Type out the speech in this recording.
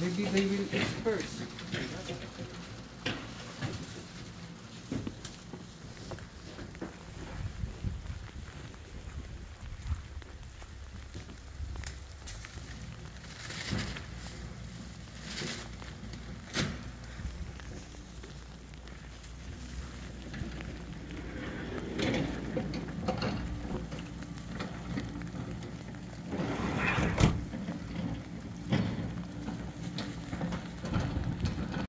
maybe they will disperse.